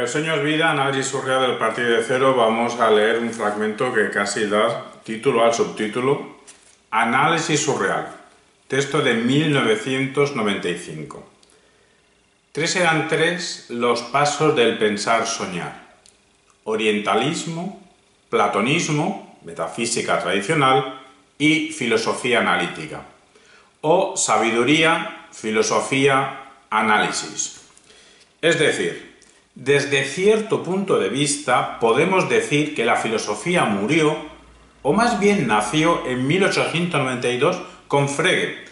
El sueño es vida, análisis surreal del partido de cero. Vamos a leer un fragmento que casi da título al subtítulo. Análisis surreal. Texto de 1995. Tres eran tres los pasos del pensar soñar. Orientalismo, platonismo, metafísica tradicional y filosofía analítica. O sabiduría, filosofía, análisis. Es decir, desde cierto punto de vista podemos decir que la filosofía murió, o más bien nació en 1892 con Frege.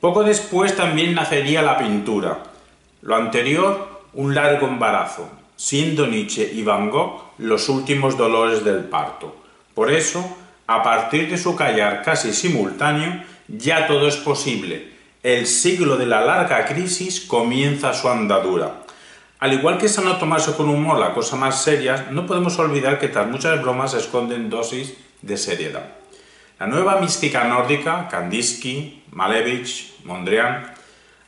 Poco después también nacería la pintura. Lo anterior, un largo embarazo, siendo Nietzsche y Van Gogh los últimos dolores del parto. Por eso, a partir de su callar casi simultáneo, ya todo es posible. El siglo de la larga crisis comienza su andadura. Al igual que es sano tomarse con humor la cosa más seria, no podemos olvidar que tras muchas bromas esconden dosis de seriedad. La nueva mística nórdica, Kandinsky, Malevich, Mondrian,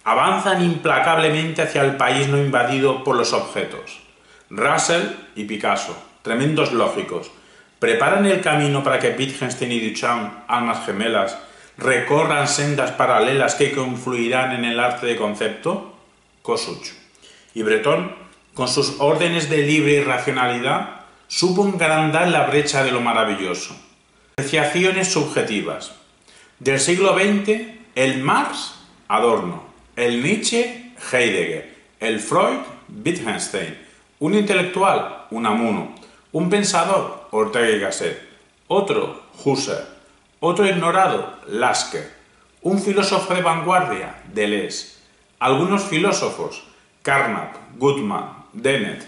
avanzan implacablemente hacia el país no invadido por los objetos. Russell y Picasso, tremendos lógicos, preparan el camino para que Wittgenstein y Duchamp, almas gemelas, recorran sendas paralelas que confluirán en el arte de concepto? Kosuch. Y Breton, con sus órdenes de libre irracionalidad, supo engrandar la brecha de lo maravilloso. Apreciaciones subjetivas. Del siglo XX, el Marx, Adorno, el Nietzsche, Heidegger, el Freud, Wittgenstein, un intelectual, Unamuno, un pensador, Ortega y Gasset, otro, Husserl, otro ignorado, Lasker, un filósofo de vanguardia, Deleuze, algunos filósofos, Carnap, Gutmann, Dennett,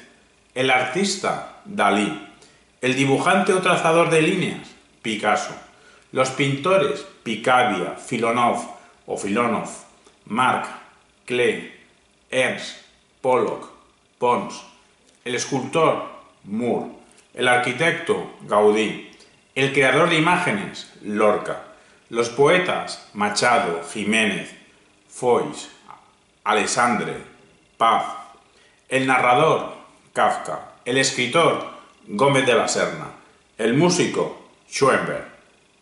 el artista, Dalí, el dibujante o trazador de líneas, Picasso, los pintores, Picabia, Filonov o Filonov, Marc, Klee, Ernst, Pollock, Pons, el escultor, Moore, el arquitecto, Gaudí, el creador de imágenes, Lorca, los poetas, Machado, Jiménez, Foix, Alexandre, Paz. El narrador, Kafka. El escritor, Gómez de la Serna. El músico, Schoenberg.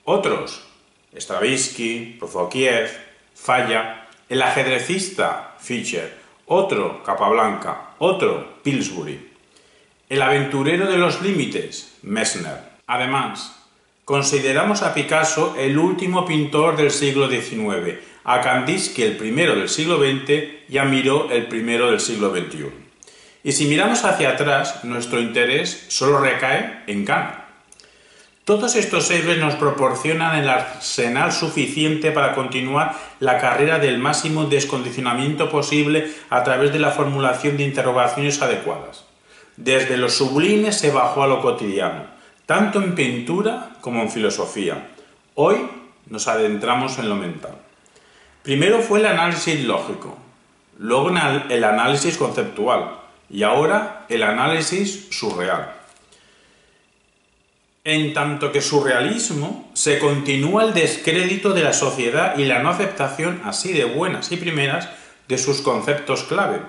Otros, Stravinsky, Prokofiev, Falla. El ajedrecista, Fischer. Otro, Capablanca. Otro, Pillsbury. El aventurero de los límites, Messner. Además, consideramos a Picasso el último pintor del siglo XIX, a Kandinsky el primero del siglo XX y a Miró el primero del siglo XXI. Y si miramos hacia atrás, nuestro interés solo recae en Kant. Todos estos héroes nos proporcionan el arsenal suficiente para continuar la carrera del máximo descondicionamiento posible a través de la formulación de interrogaciones adecuadas. Desde lo sublime se bajó a lo cotidiano, tanto en pintura como en filosofía. Hoy nos adentramos en lo mental. Primero fue el análisis lógico, luego el análisis conceptual y ahora el análisis surreal. En tanto que surrealismo se continúa el descrédito de la sociedad y la no aceptación así de buenas y primeras de sus conceptos clave,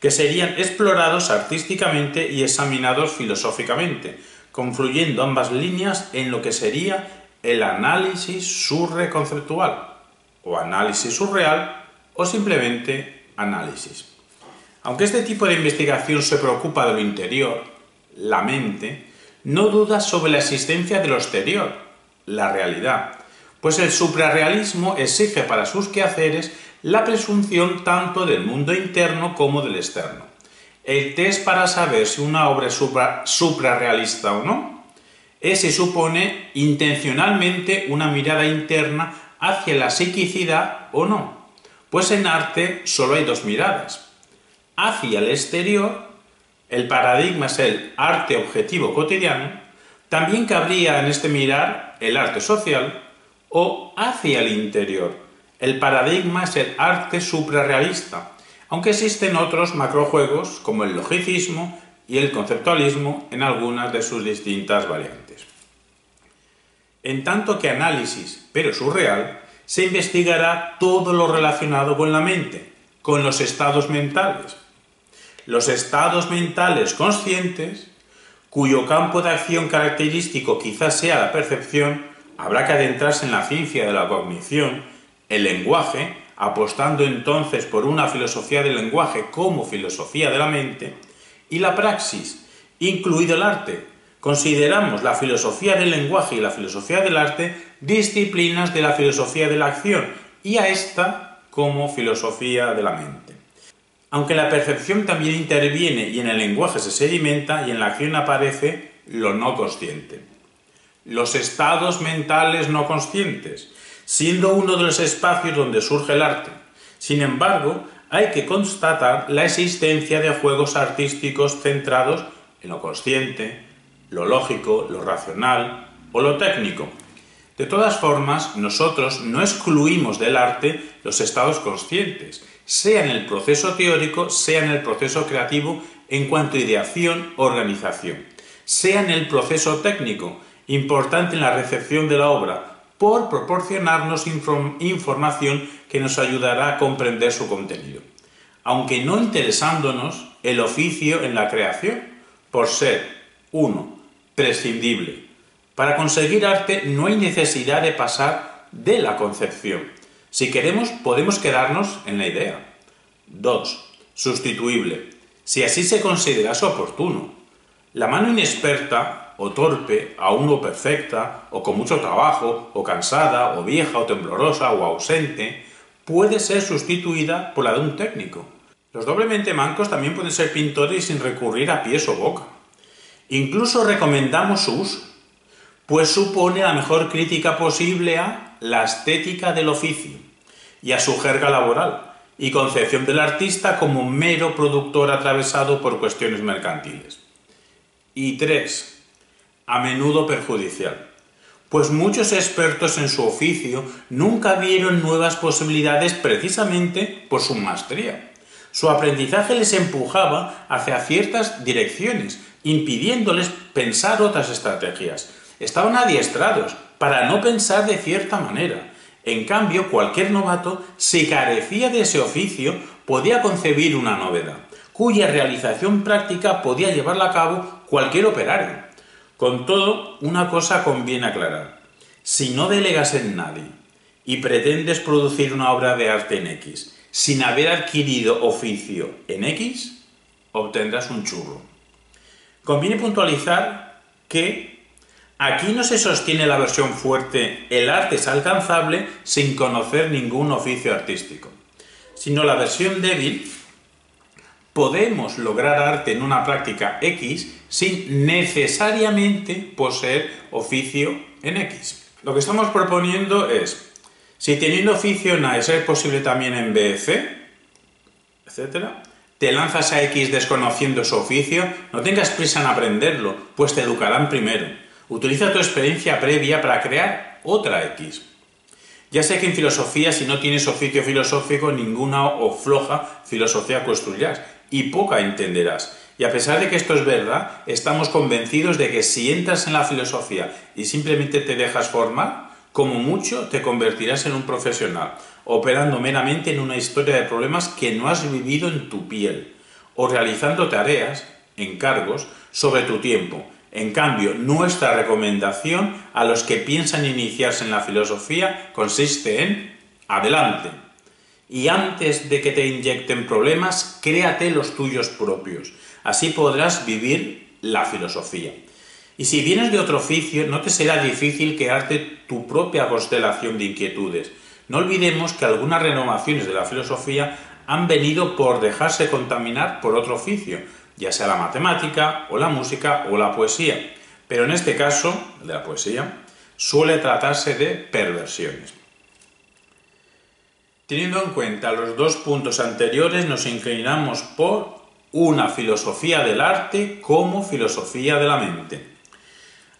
que serían explorados artísticamente y examinados filosóficamente, confluyendo ambas líneas en lo que sería el análisis surreconceptual o análisis surreal o simplemente análisis. Aunque este tipo de investigación se preocupa de lo interior, la mente no duda sobre la existencia de lo exterior, la realidad, pues el suprarrealismo exige para sus quehaceres la presunción tanto del mundo interno como del externo. El test para saber si una obra es suprarrealista o no es si supone intencionalmente una mirada interna hacia la psiquicidad o no. Pues en arte solo hay dos miradas. Hacia el exterior, el paradigma es el arte objetivo cotidiano, también cabría en este mirar el arte social, o hacia el interior. El paradigma es el arte suprarrealista, aunque existen otros macrojuegos como el logicismo y el conceptualismo en algunas de sus distintas variantes. En tanto que análisis, pero surreal, se investigará todo lo relacionado con la mente, con los estados mentales. los estados mentales conscientes, cuyo campo de acción característico quizás sea la percepción, habrá que adentrarse en la ciencia de la cognición, el lenguaje, apostando entonces por una filosofía del lenguaje como filosofía de la mente, y la praxis, incluido el arte. Consideramos la filosofía del lenguaje y la filosofía del arte disciplinas de la filosofía de la acción, y a esta como filosofía de la mente. Aunque la percepción también interviene y en el lenguaje se sedimenta y en la acción aparece lo no consciente. Los estados mentales no conscientes, siendo uno de los espacios donde surge el arte. Sin embargo, hay que constatar la existencia de juegos artísticos centrados en lo consciente, lo lógico, lo racional o lo técnico. De todas formas, nosotros no excluimos del arte los estados conscientes, sea en el proceso teórico, sea en el proceso creativo en cuanto a ideación, organización, sea en el proceso técnico, importante en la recepción de la obra, por proporcionarnos información que nos ayudará a comprender su contenido, aunque no interesándonos el oficio en la creación, por ser, uno, prescindible. Para conseguir arte no hay necesidad de pasar de la concepción, si queremos, podemos quedarnos en la idea. 2. Sustituible. Si así se considerase oportuno. La mano inexperta o torpe, aún no perfecta, o con mucho trabajo, o cansada, o vieja, o temblorosa, o ausente, puede ser sustituida por la de un técnico. Los doblemente mancos también pueden ser pintores sin recurrir a pies o boca. Incluso recomendamos su uso, pues supone la mejor crítica posible a la estética del oficio y a su jerga laboral, y concepción del artista como mero productor atravesado por cuestiones mercantiles. Y tres, a menudo perjudicial, pues muchos expertos en su oficio nunca vieron nuevas posibilidades precisamente por su maestría. Su aprendizaje les empujaba hacia ciertas direcciones, impidiéndoles pensar otras estrategias. Estaban adiestrados para no pensar de cierta manera, en cambio, cualquier novato, si carecía de ese oficio, podía concebir una novedad, cuya realización práctica podía llevarla a cabo cualquier operario. Con todo, una cosa conviene aclarar. Si no delegas en nadie y pretendes producir una obra de arte en X sin haber adquirido oficio en X, obtendrás un churro. Conviene puntualizar que Aquí no se sostiene la versión fuerte el arte es alcanzable sin conocer ningún oficio artístico, sino la versión débil podemos lograr arte en una práctica X sin necesariamente poseer oficio en X. Lo que estamos proponiendo es, si teniendo oficio en A es posible también en B, C, etc., te lanzas a X desconociendo su oficio, no tengas prisa en aprenderlo, pues te educarán primero. Utiliza tu experiencia previa para crear otra X. Ya sé que en filosofía, si no tienes oficio filosófico, ninguna o floja filosofía construirás y poca entenderás. Y a pesar de que esto es verdad, estamos convencidos de que si entras en la filosofía y simplemente te dejas formar, como mucho te convertirás en un profesional, operando meramente en una historia de problemas que no has vivido en tu piel, o realizando tareas, encargos, sobre tu tiempo, en cambio, nuestra recomendación a los que piensan iniciarse en la filosofía consiste en adelante. Y antes de que te inyecten problemas, créate los tuyos propios. Así podrás vivir la filosofía. Y si vienes de otro oficio, no te será difícil crearte tu propia constelación de inquietudes. No olvidemos que algunas renovaciones de la filosofía han venido por dejarse contaminar por otro oficio, ya sea la matemática o la música o la poesía. Pero en este caso, de la poesía, suele tratarse de perversiones. Teniendo en cuenta los dos puntos anteriores, nos inclinamos por una filosofía del arte como filosofía de la mente.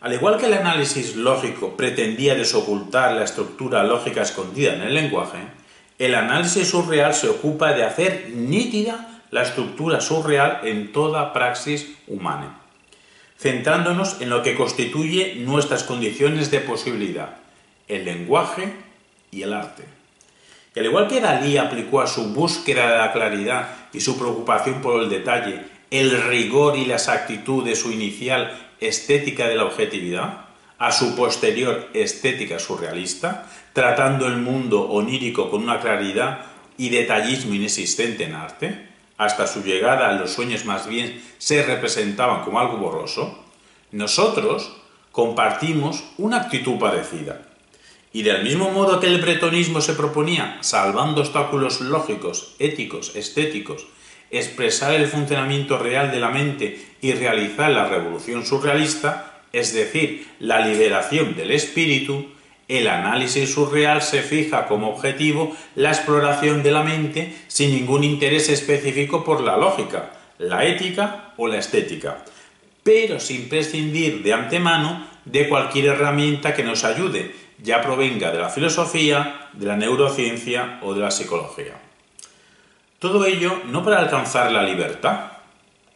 Al igual que el análisis lógico pretendía desocultar la estructura lógica escondida en el lenguaje, el análisis surreal se ocupa de hacer nítida la estructura surreal en toda praxis humana, centrándonos en lo que constituye nuestras condiciones de posibilidad, el lenguaje y el arte. Y al igual que Dalí aplicó a su búsqueda de la claridad y su preocupación por el detalle el rigor y la exactitud de su inicial estética de la objetividad, a su posterior estética surrealista, tratando el mundo onírico con una claridad y detallismo inexistente en arte, hasta su llegada los sueños más bien se representaban como algo borroso, nosotros compartimos una actitud parecida. Y del mismo modo que el bretonismo se proponía, salvando obstáculos lógicos, éticos, estéticos, expresar el funcionamiento real de la mente y realizar la revolución surrealista, es decir, la liberación del espíritu, el análisis surreal se fija como objetivo la exploración de la mente sin ningún interés específico por la lógica, la ética o la estética, pero sin prescindir de antemano de cualquier herramienta que nos ayude, ya provenga de la filosofía, de la neurociencia o de la psicología. Todo ello no para alcanzar la libertad,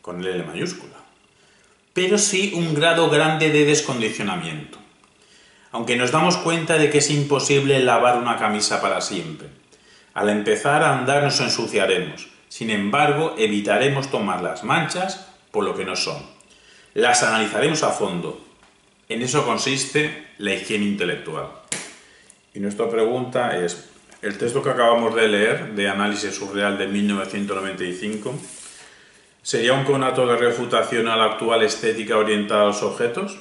con L mayúscula, pero sí un grado grande de descondicionamiento aunque nos damos cuenta de que es imposible lavar una camisa para siempre. Al empezar a andar nos ensuciaremos, sin embargo evitaremos tomar las manchas por lo que no son. Las analizaremos a fondo. En eso consiste la higiene intelectual. Y nuestra pregunta es, el texto que acabamos de leer, de Análisis Surreal de 1995, ¿sería un conato de refutación a la actual estética orientada a los objetos?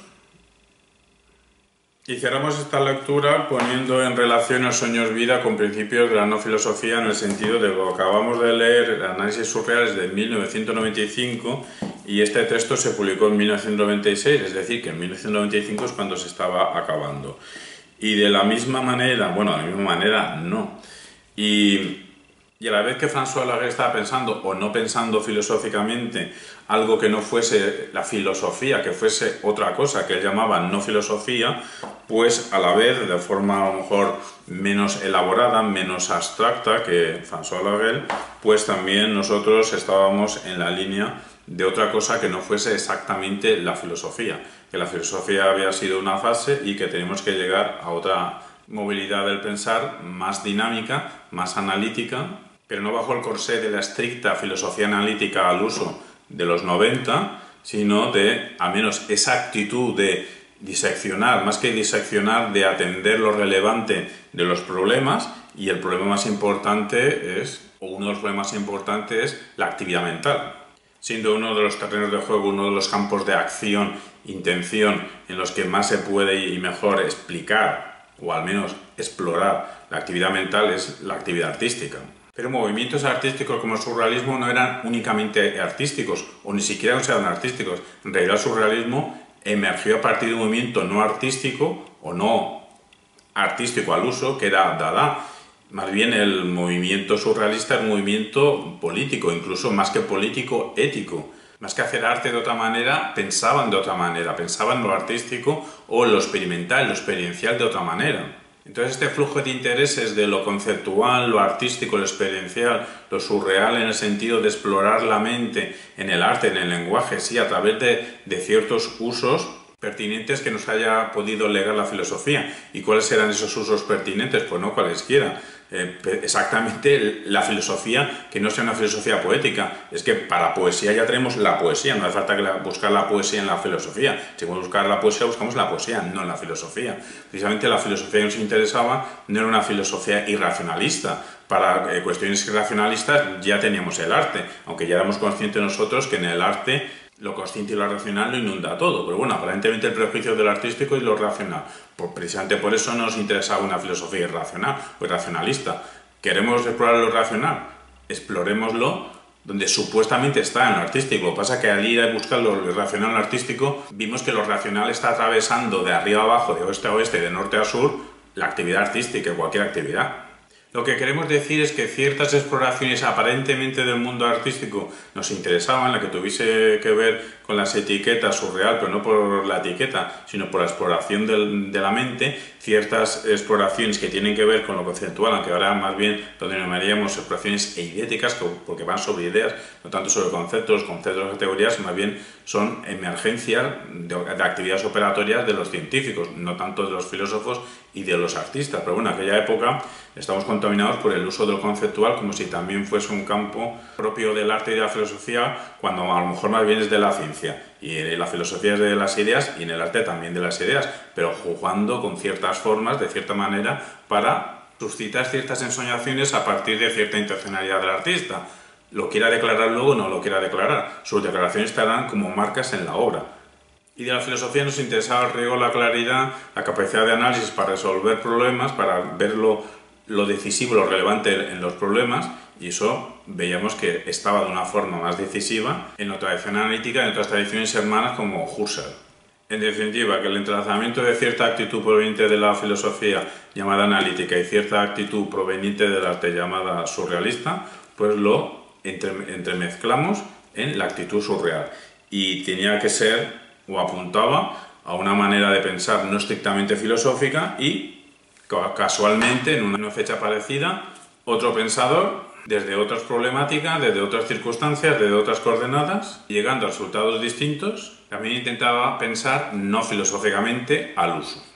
Y cerramos esta lectura poniendo en relación a Sueños Vida con principios de la no filosofía en el sentido de que acabamos de leer, Análisis Surreales de 1995, y este texto se publicó en 1996, es decir, que en 1995 es cuando se estaba acabando. Y de la misma manera, bueno, de la misma manera no. Y y a la vez que François Laguerre estaba pensando, o no pensando filosóficamente, algo que no fuese la filosofía, que fuese otra cosa que él llamaba no filosofía, pues a la vez, de forma a lo mejor menos elaborada, menos abstracta que François Laguerre, pues también nosotros estábamos en la línea de otra cosa que no fuese exactamente la filosofía, que la filosofía había sido una fase y que tenemos que llegar a otra movilidad del pensar más dinámica, más analítica, pero no bajo el corsé de la estricta filosofía analítica al uso de los 90, sino de, al menos, esa actitud de diseccionar, más que diseccionar, de atender lo relevante de los problemas y el problema más importante es, o uno de los problemas más importantes es la actividad mental, siendo uno de los terrenos de juego, uno de los campos de acción, intención, en los que más se puede y mejor explicar, o al menos explorar la actividad mental, es la actividad artística. Pero movimientos artísticos como el surrealismo no eran únicamente artísticos, o ni siquiera eran artísticos. En realidad el surrealismo emergió a partir de un movimiento no artístico, o no artístico al uso, que era Dada. Más bien el movimiento surrealista es un movimiento político, incluso más que político, ético. Más que hacer arte de otra manera, pensaban de otra manera, pensaban lo artístico o lo experimental, lo experiencial de otra manera. Entonces este flujo de intereses de lo conceptual, lo artístico, lo experiencial, lo surreal en el sentido de explorar la mente en el arte, en el lenguaje, sí, a través de, ciertos usos pertinentes que nos haya podido legar la filosofía. ¿Y cuáles serán esos usos pertinentes? Pues no cualesquiera eh, exactamente la filosofía que no sea una filosofía poética. Es que para poesía ya tenemos la poesía, no hace falta que buscar la poesía en la filosofía. Si queremos buscar la poesía, buscamos la poesía, no en la filosofía. Precisamente la filosofía que nos interesaba no era una filosofía irracionalista. Para eh, cuestiones irracionalistas ya teníamos el arte, aunque ya éramos conscientes nosotros que en el arte lo consciente y lo racional lo inunda todo. Pero bueno, aparentemente el prejuicio de lo artístico y lo racional. Pues precisamente por eso nos interesaba una filosofía irracional o irracionalista. ¿Queremos explorar lo racional? Explorémoslo donde supuestamente está en lo artístico. Pasa es que al ir a buscar lo irracional en lo artístico, vimos que lo racional está atravesando de arriba a abajo, de oeste a oeste, de norte a sur, la actividad artística, cualquier actividad. Lo que queremos decir es que ciertas exploraciones aparentemente del mundo artístico nos interesaban, la que tuviese que ver con las etiquetas surreal, pero no por la etiqueta, sino por la exploración de la mente, ciertas exploraciones que tienen que ver con lo conceptual, aunque ahora más bien donde llamaríamos exploraciones eidéticas, porque van sobre ideas, no tanto sobre conceptos, conceptos, categorías, más bien son emergencias de, actividades operatorias de los científicos, no tanto de los filósofos y de los artistas. Pero bueno, en aquella época estamos contaminados por el uso del conceptual como si también fuese un campo propio del arte y de la filosofía, cuando a lo mejor más bien es de la ciencia. Y la filosofía es de las ideas y en el arte también de las ideas, pero jugando con ciertas formas, de cierta manera, para suscitar ciertas ensoñaciones a partir de cierta intencionalidad del artista lo quiera declarar luego no lo quiera declarar. Sus declaraciones estarán como marcas en la obra. Y de la filosofía nos interesaba el riego, la claridad, la capacidad de análisis para resolver problemas, para ver lo, decisivo, lo relevante en los problemas, y eso veíamos que estaba de una forma más decisiva en la tradición analítica en otras tradiciones hermanas como Husserl. En definitiva, que el entrelazamiento de cierta actitud proveniente de la filosofía llamada analítica y cierta actitud proveniente del arte llamada surrealista, pues lo entremezclamos en la actitud surreal. Y tenía que ser, o apuntaba, a una manera de pensar no estrictamente filosófica y casualmente, en una fecha parecida, otro pensador, desde otras problemáticas, desde otras circunstancias, desde otras coordenadas, llegando a resultados distintos, también intentaba pensar no filosóficamente al uso.